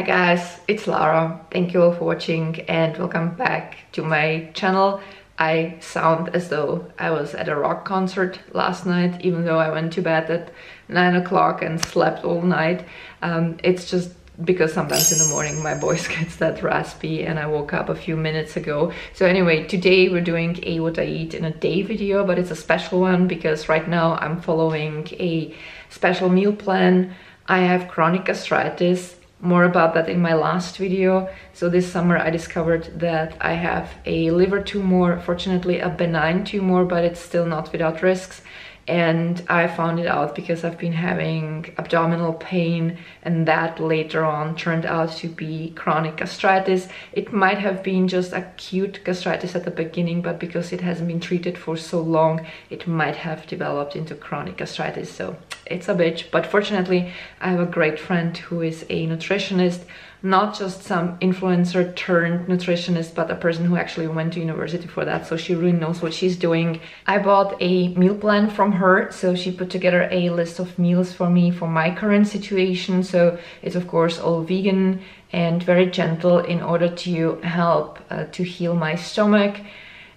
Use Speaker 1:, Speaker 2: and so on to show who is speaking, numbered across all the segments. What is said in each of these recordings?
Speaker 1: Hi guys, it's Lara. Thank you all for watching and welcome back to my channel. I sound as though I was at a rock concert last night, even though I went to bed at 9 o'clock and slept all night. Um, it's just because sometimes in the morning my voice gets that raspy and I woke up a few minutes ago. So anyway, today we're doing a what I eat in a day video, but it's a special one because right now I'm following a special meal plan. I have chronic gastritis more about that in my last video. So this summer I discovered that I have a liver tumor, fortunately a benign tumor, but it's still not without risks and I found it out because I've been having abdominal pain and that later on turned out to be chronic gastritis. It might have been just acute gastritis at the beginning but because it hasn't been treated for so long it might have developed into chronic gastritis so it's a bitch but fortunately I have a great friend who is a nutritionist not just some influencer turned nutritionist, but a person who actually went to university for that. So she really knows what she's doing. I bought a meal plan from her. So she put together a list of meals for me for my current situation. So it's of course all vegan and very gentle in order to help uh, to heal my stomach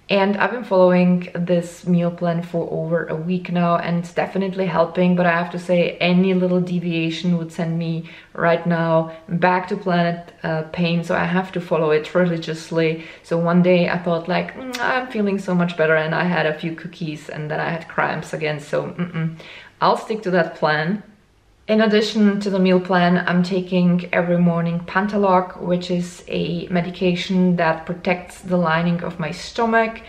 Speaker 1: and I've been following this meal plan for over a week now and it's definitely helping but I have to say any little deviation would send me right now back to planet uh, pain so I have to follow it religiously so one day I thought like mm, I'm feeling so much better and I had a few cookies and then I had cramps again so mm -mm. I'll stick to that plan in addition to the meal plan, I'm taking every morning Pantoloc, which is a medication that protects the lining of my stomach.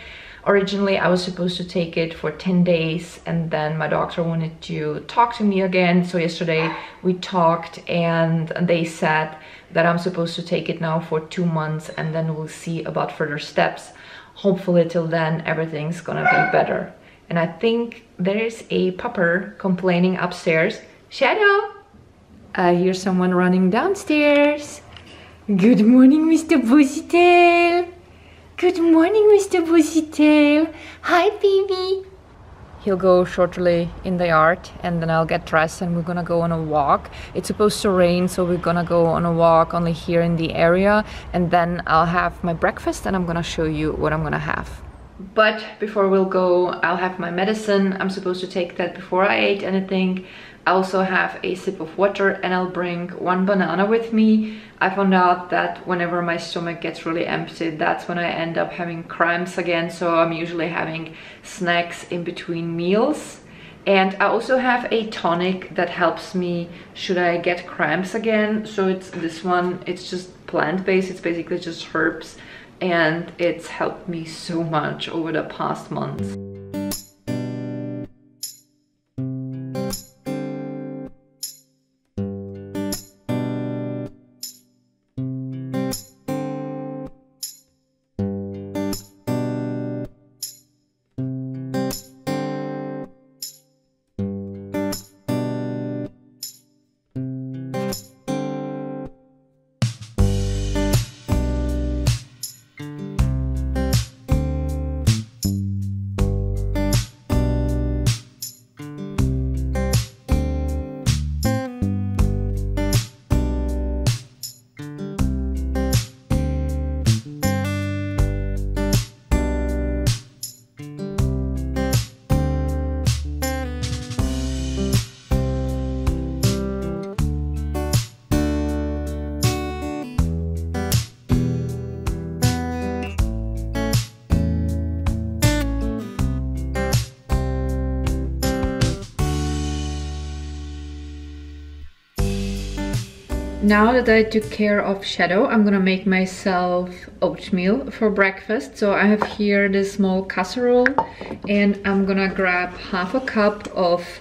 Speaker 1: Originally, I was supposed to take it for 10 days and then my doctor wanted to talk to me again. So yesterday we talked and they said that I'm supposed to take it now for two months and then we'll see about further steps. Hopefully till then everything's gonna be better. And I think there is a pupper complaining upstairs Shadow! I hear someone running downstairs. Good morning, Mr. Bushytail. Good morning, Mr. Bushytail. Hi, baby. He'll go shortly in the yard and then I'll get dressed and we're gonna go on a walk. It's supposed to rain, so we're gonna go on a walk only here in the area and then I'll have my breakfast and I'm gonna show you what I'm gonna have. But before we'll go, I'll have my medicine. I'm supposed to take that before I ate anything. I also have a sip of water and I'll bring one banana with me. I found out that whenever my stomach gets really empty, that's when I end up having cramps again. So I'm usually having snacks in between meals. And I also have a tonic that helps me should I get cramps again. So it's this one, it's just plant-based, it's basically just herbs. And it's helped me so much over the past months. Now that I took care of Shadow, I'm gonna make myself oatmeal for breakfast. So I have here this small casserole and I'm gonna grab half a cup of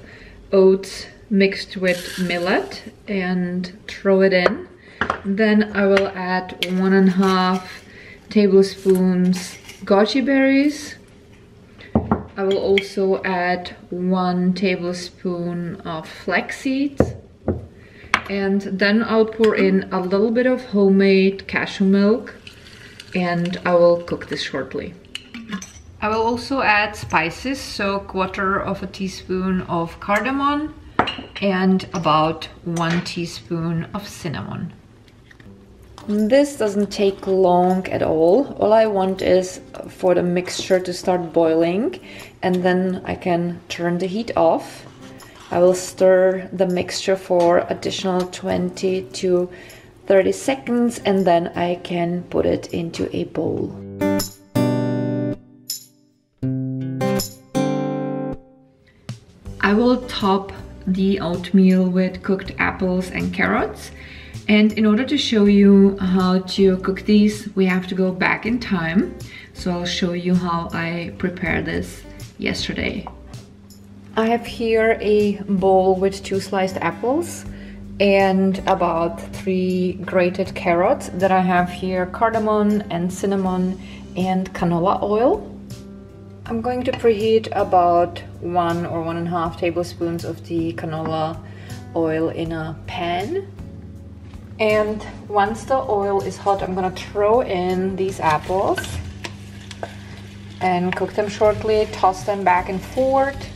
Speaker 1: oats mixed with millet and throw it in. Then I will add one and a half tablespoons goji berries. I will also add one tablespoon of flax seeds and then I'll pour in a little bit of homemade cashew milk and I will cook this shortly. I will also add spices, so quarter of a teaspoon of cardamom and about one teaspoon of cinnamon. This doesn't take long at all. All I want is for the mixture to start boiling and then I can turn the heat off. I will stir the mixture for additional 20 to 30 seconds and then I can put it into a bowl. I will top the oatmeal with cooked apples and carrots and in order to show you how to cook these, we have to go back in time. So I'll show you how I prepared this yesterday. I have here a bowl with two sliced apples and about three grated carrots. that I have here cardamom and cinnamon and canola oil. I'm going to preheat about one or one and a half tablespoons of the canola oil in a pan and once the oil is hot, I'm gonna throw in these apples and cook them shortly, toss them back and forth.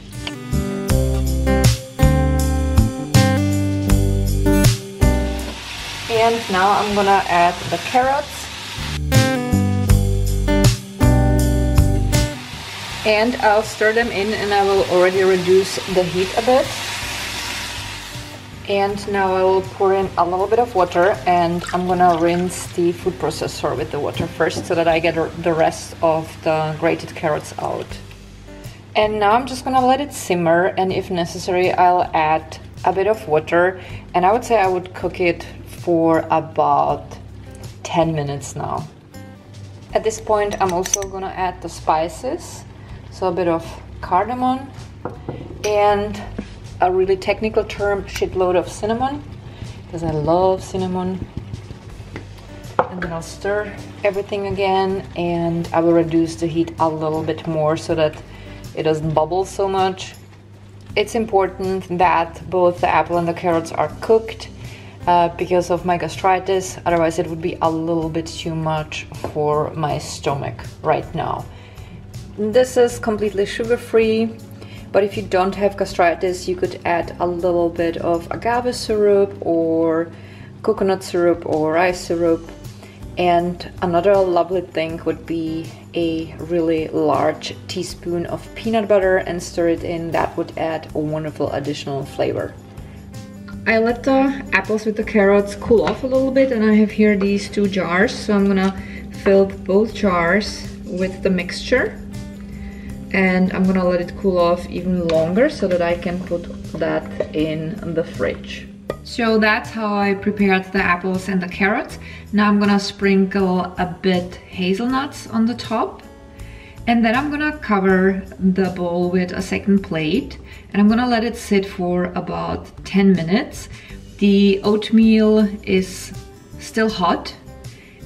Speaker 1: And now I'm gonna add the carrots. And I'll stir them in and I will already reduce the heat a bit. And now I will pour in a little bit of water and I'm gonna rinse the food processor with the water first so that I get the rest of the grated carrots out. And now I'm just gonna let it simmer and if necessary I'll add a bit of water and I would say I would cook it for about 10 minutes now. At this point I'm also gonna add the spices, so a bit of cardamom and a really technical term, shitload of cinnamon, because I love cinnamon. And then I'll stir everything again and I will reduce the heat a little bit more so that it doesn't bubble so much. It's important that both the apple and the carrots are cooked uh, because of my gastritis, otherwise it would be a little bit too much for my stomach right now. This is completely sugar-free but if you don't have gastritis, you could add a little bit of agave syrup or coconut syrup or rice syrup. And another lovely thing would be a really large teaspoon of peanut butter and stir it in. That would add a wonderful additional flavor. I let the apples with the carrots cool off a little bit and I have here these two jars. So I'm gonna fill both jars with the mixture and I'm gonna let it cool off even longer so that I can put that in the fridge. So that's how I prepared the apples and the carrots. Now I'm gonna sprinkle a bit hazelnuts on the top and then I'm gonna cover the bowl with a second plate and I'm gonna let it sit for about 10 minutes. The oatmeal is still hot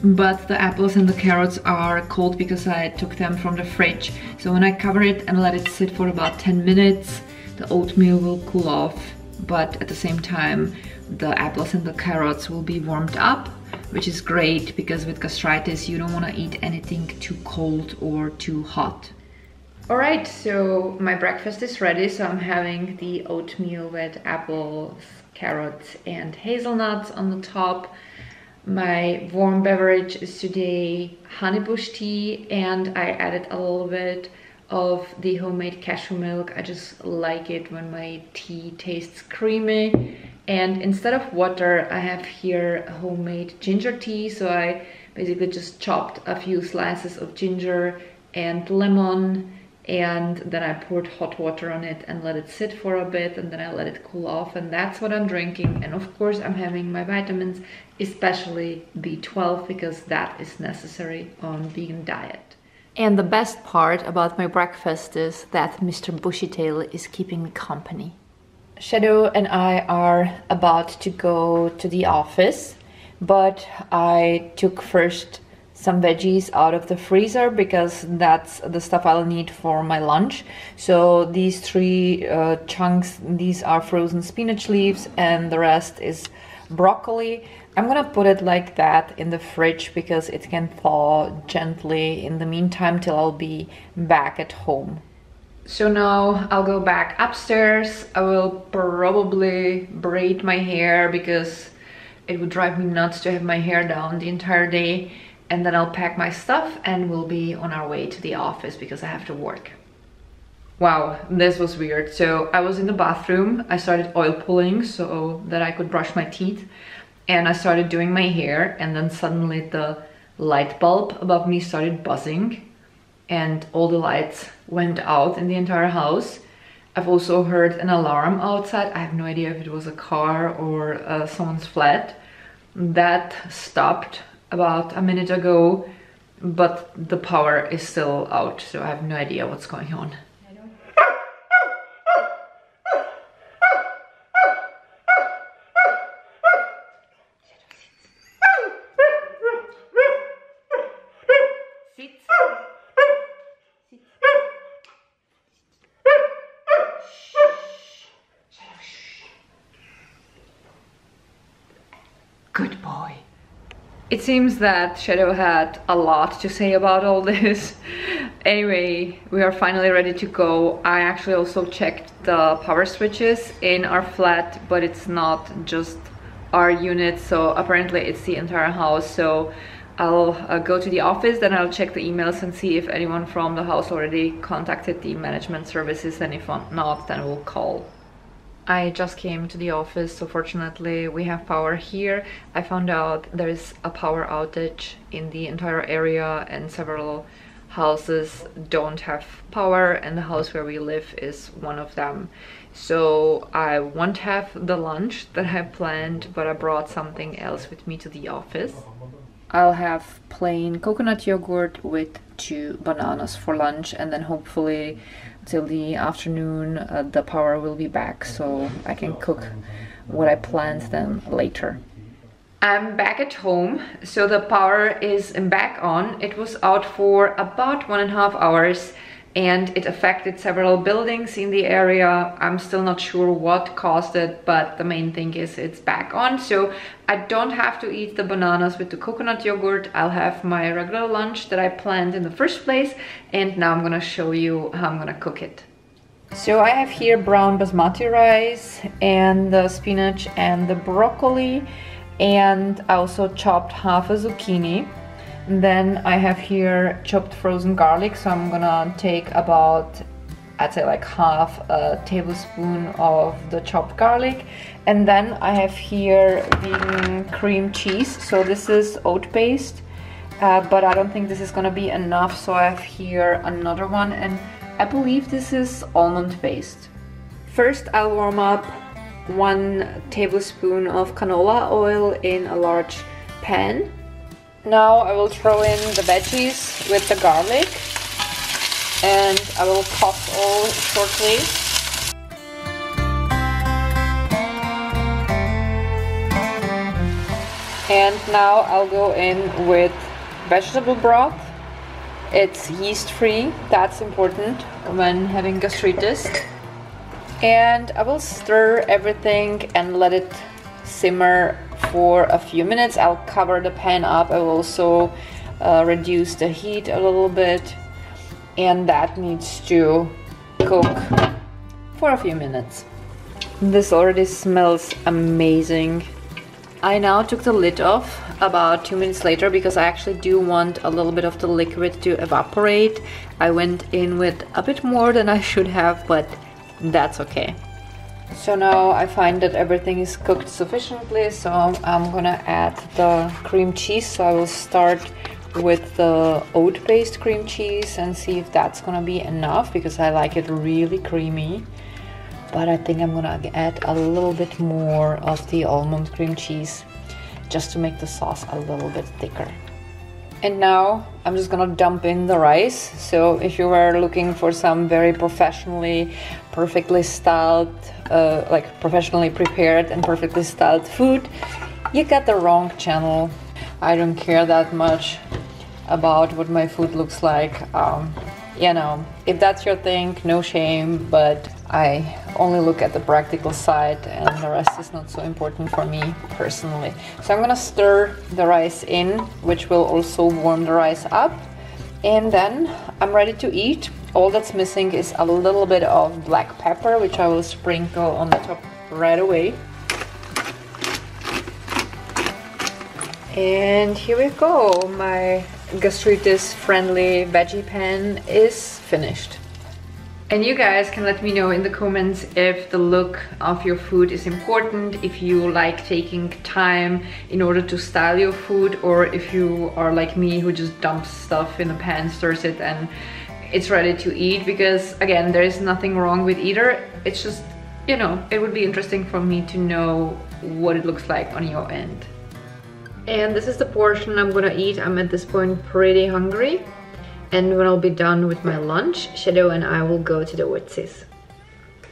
Speaker 1: but the apples and the carrots are cold because I took them from the fridge. So when I cover it and let it sit for about 10 minutes, the oatmeal will cool off, but at the same time, the apples and the carrots will be warmed up, which is great because with gastritis, you don't want to eat anything too cold or too hot. All right, so my breakfast is ready. So I'm having the oatmeal with apples, carrots, and hazelnuts on the top. My warm beverage is today honeybush tea and I added a little bit of the homemade cashew milk. I just like it when my tea tastes creamy. And instead of water, I have here homemade ginger tea. So I basically just chopped a few slices of ginger and lemon and then I poured hot water on it and let it sit for a bit and then I let it cool off and that's what I'm drinking and of course I'm having my vitamins especially B12 because that is necessary on vegan diet. And the best part about my breakfast is that Mr. Bushytail is keeping me company. Shadow and I are about to go to the office but I took first some veggies out of the freezer because that's the stuff I'll need for my lunch. So these three uh, chunks, these are frozen spinach leaves and the rest is broccoli. I'm gonna put it like that in the fridge because it can thaw gently in the meantime till I'll be back at home. So now I'll go back upstairs. I will probably braid my hair because It would drive me nuts to have my hair down the entire day and then I'll pack my stuff and we'll be on our way to the office because I have to work. Wow, this was weird. So I was in the bathroom, I started oil pulling so that I could brush my teeth and I started doing my hair and then suddenly the light bulb above me started buzzing and all the lights went out in the entire house. I've also heard an alarm outside. I have no idea if it was a car or uh, someone's flat. That stopped about a minute ago, but the power is still out, so I have no idea what's going on. Good boy. It seems that Shadow had a lot to say about all this. anyway, we are finally ready to go. I actually also checked the power switches in our flat, but it's not just our unit, so apparently it's the entire house. So I'll uh, go to the office, then I'll check the emails and see if anyone from the house already contacted the management services, and if not, then we'll call. I just came to the office, so fortunately we have power here. I found out there is a power outage in the entire area and several houses don't have power and the house where we live is one of them. So I won't have the lunch that I planned, but I brought something else with me to the office. I'll have plain coconut yogurt with two bananas for lunch and then hopefully till the afternoon uh, the power will be back so I can cook what I planned then later. I'm back at home, so the power is back on. It was out for about one and a half hours and it affected several buildings in the area. I'm still not sure what caused it, but the main thing is it's back on. So I don't have to eat the bananas with the coconut yogurt. I'll have my regular lunch that I planned in the first place. And now I'm gonna show you how I'm gonna cook it. So I have here brown basmati rice and the spinach and the broccoli. And I also chopped half a zucchini. Then I have here chopped frozen garlic, so I'm gonna take about, I'd say like half a tablespoon of the chopped garlic. And then I have here vegan cream cheese, so this is oat paste, uh, but I don't think this is gonna be enough, so I have here another one, and I believe this is almond paste. First I'll warm up one tablespoon of canola oil in a large pan now I will throw in the veggies with the garlic and I will toss all shortly. And now I'll go in with vegetable broth. It's yeast free, that's important when having gastritis. And I will stir everything and let it simmer for a few minutes. I'll cover the pan up. I will also uh, reduce the heat a little bit and that needs to cook for a few minutes. This already smells amazing. I now took the lid off about two minutes later because I actually do want a little bit of the liquid to evaporate. I went in with a bit more than I should have, but that's okay. So now I find that everything is cooked sufficiently, so I'm gonna add the cream cheese. So I will start with the oat-based cream cheese and see if that's gonna be enough because I like it really creamy. But I think I'm gonna add a little bit more of the almond cream cheese just to make the sauce a little bit thicker. And now I'm just gonna dump in the rice. So if you were looking for some very professionally, perfectly styled, uh, like professionally prepared and perfectly styled food, you got the wrong channel. I don't care that much about what my food looks like. Um, you know, if that's your thing, no shame, but I only look at the practical side and the rest is not so important for me personally. So I'm gonna stir the rice in, which will also warm the rice up. And then I'm ready to eat. All that's missing is a little bit of black pepper, which I will sprinkle on the top right away. And here we go. My gastritis friendly veggie pan is finished. And you guys can let me know in the comments if the look of your food is important, if you like taking time in order to style your food, or if you are like me who just dumps stuff in a pan, stirs it, and it's ready to eat. Because again, there is nothing wrong with either. It's just, you know, it would be interesting for me to know what it looks like on your end. And this is the portion I'm gonna eat. I'm at this point pretty hungry. And when I'll be done with my lunch, Shadow and I will go to the Wootsies.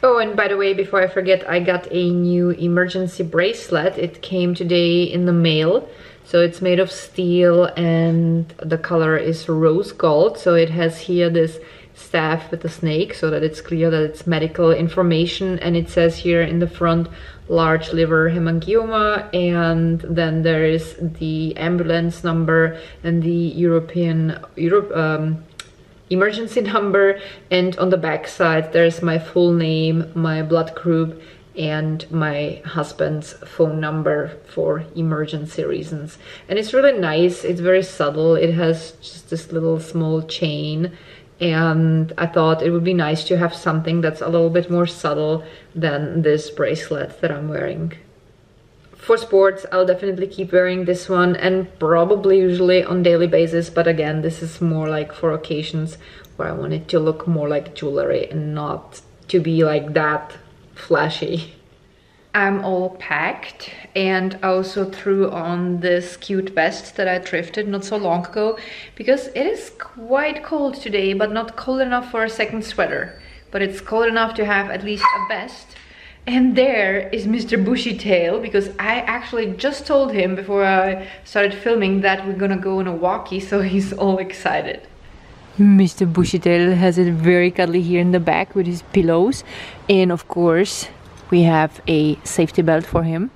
Speaker 1: Oh, and by the way, before I forget, I got a new emergency bracelet. It came today in the mail. So it's made of steel and the color is rose gold. So it has here this staff with a snake so that it's clear that it's medical information. And it says here in the front, large liver hemangioma and then there is the ambulance number and the European Europe um, emergency number. And on the back side there's my full name, my blood group and my husband's phone number for emergency reasons. And it's really nice, it's very subtle, it has just this little small chain and I thought it would be nice to have something that's a little bit more subtle than this bracelet that I'm wearing. For sports, I'll definitely keep wearing this one and probably usually on daily basis, but again, this is more like for occasions where I want it to look more like jewelry and not to be like that flashy. I'm all packed and also threw on this cute vest that I thrifted not so long ago because it is quite cold today but not cold enough for a second sweater but it's cold enough to have at least a vest and there is Mr. Bushy Tail because I actually just told him before I started filming that we're gonna go on a walkie so he's all excited. Mr. Bushy Tail has it very cuddly here in the back with his pillows and of course we have a safety belt for him.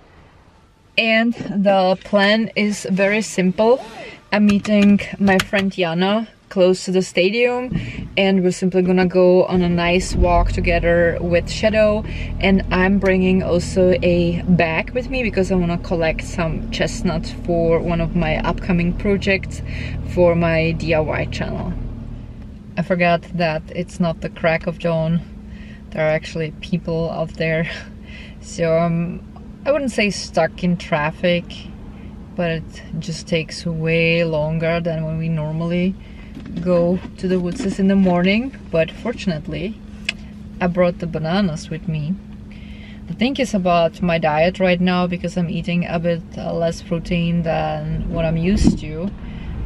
Speaker 1: And the plan is very simple. I'm meeting my friend Jana close to the stadium and we're simply gonna go on a nice walk together with Shadow and I'm bringing also a bag with me because I want to collect some chestnuts for one of my upcoming projects for my DIY channel. I forgot that it's not the crack of dawn there are actually people out there. So um, I wouldn't say stuck in traffic but it just takes way longer than when we normally go to the woods in the morning. But fortunately I brought the bananas with me. The thing is about my diet right now because I'm eating a bit less protein than what I'm used to.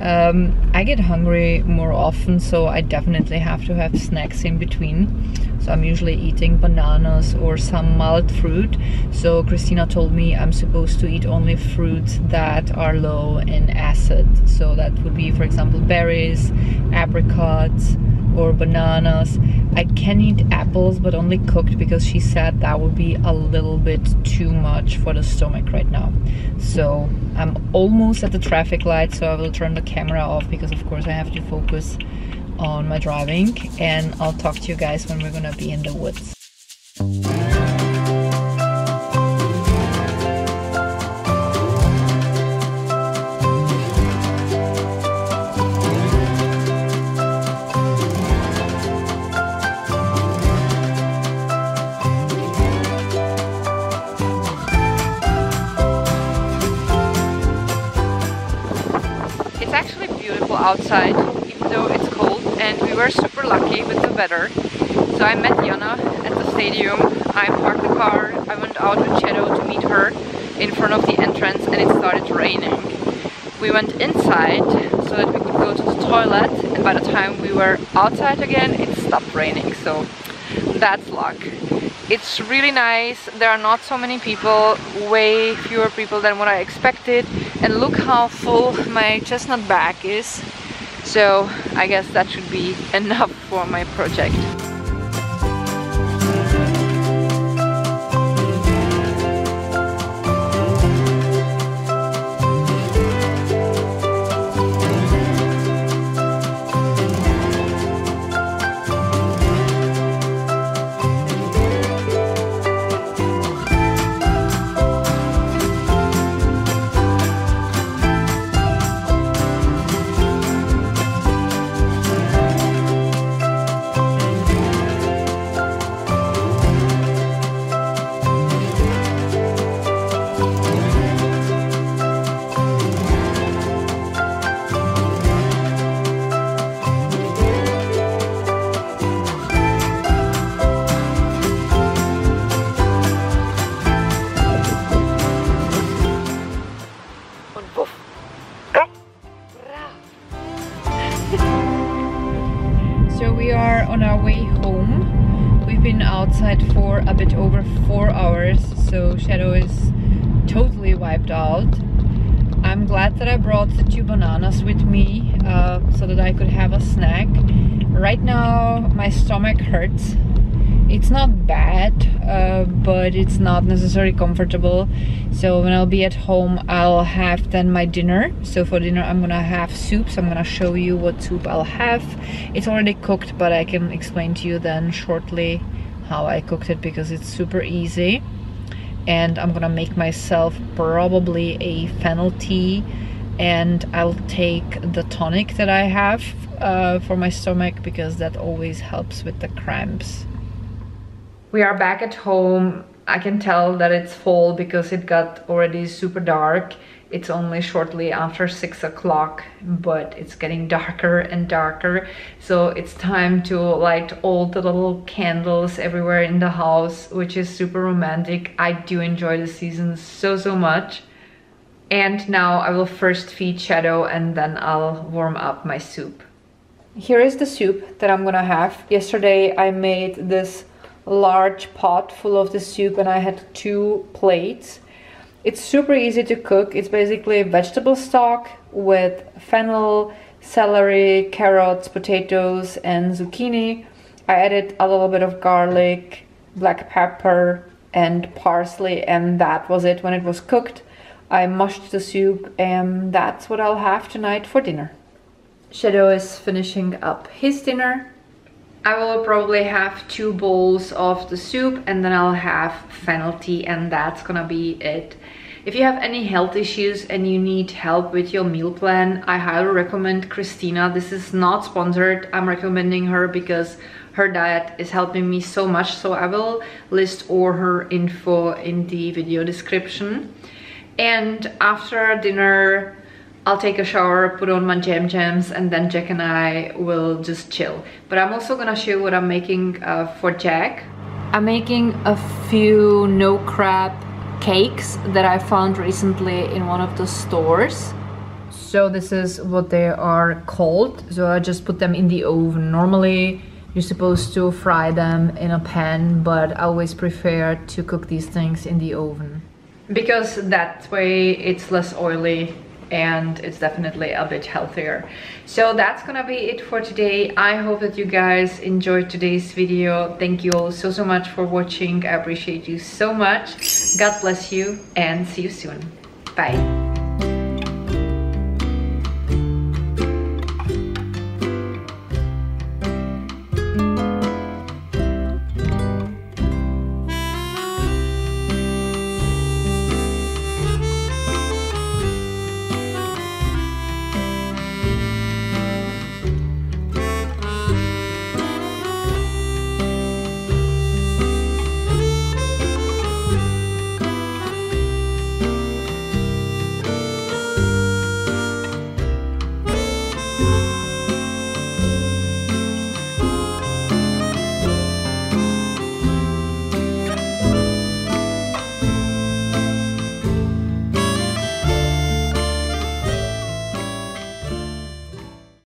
Speaker 1: Um, I get hungry more often so I definitely have to have snacks in between I'm usually eating bananas or some mild fruit. So Christina told me I'm supposed to eat only fruits that are low in acid. So that would be for example berries apricots or bananas. I can eat apples but only cooked because she said that would be a little bit too much for the stomach right now. So I'm almost at the traffic light so I will turn the camera off because of course I have to focus on my driving and I'll talk to you guys when we're gonna be in the woods. It's actually beautiful outside even though and we were super lucky with the weather. So I met Jana at the stadium, I parked the car, I went out with Shadow to meet her in front of the entrance and it started raining. We went inside so that we could go to the toilet and by the time we were outside again it stopped raining so that's luck. It's really nice, there are not so many people, way fewer people than what I expected and look how full my chestnut bag is so I guess that should be enough for my project. So we are on our way home. We've been outside for a bit over four hours, so Shadow is totally wiped out. I'm glad that I brought the two bananas with me uh, so that I could have a snack. Right now my stomach hurts it's not bad uh, but it's not necessarily comfortable. So when I'll be at home I'll have then my dinner. So for dinner I'm gonna have soup so I'm gonna show you what soup I'll have. It's already cooked but I can explain to you then shortly how I cooked it because it's super easy. And I'm gonna make myself probably a fennel tea and I'll take the tonic that I have uh, for my stomach because that always helps with the cramps we are back at home. I can tell that it's fall because it got already super dark. It's only shortly after six o'clock, but it's getting darker and darker. So it's time to light all the little candles everywhere in the house, which is super romantic. I do enjoy the season so, so much. And now I will first feed Shadow and then I'll warm up my soup. Here is the soup that I'm gonna have. Yesterday I made this large pot full of the soup and I had two plates. It's super easy to cook. It's basically vegetable stock with fennel, celery, carrots, potatoes and zucchini. I added a little bit of garlic, black pepper and parsley and that was it when it was cooked. I mushed the soup and that's what I'll have tonight for dinner. Shadow is finishing up his dinner I will probably have two bowls of the soup and then I'll have fennel tea and that's gonna be it. If you have any health issues and you need help with your meal plan, I highly recommend Christina. This is not sponsored. I'm recommending her because her diet is helping me so much. So I will list all her info in the video description. And after dinner, I'll take a shower, put on my jam jams, and then Jack and I will just chill. But I'm also gonna show you what I'm making uh, for Jack. I'm making a few no crap cakes that I found recently in one of the stores. So this is what they are called. So I just put them in the oven. Normally you're supposed to fry them in a pan, but I always prefer to cook these things in the oven. Because that way it's less oily and it's definitely a bit healthier. So that's gonna be it for today. I hope that you guys enjoyed today's video. Thank you all so so much for watching. I appreciate you so much. God bless you and see you soon. Bye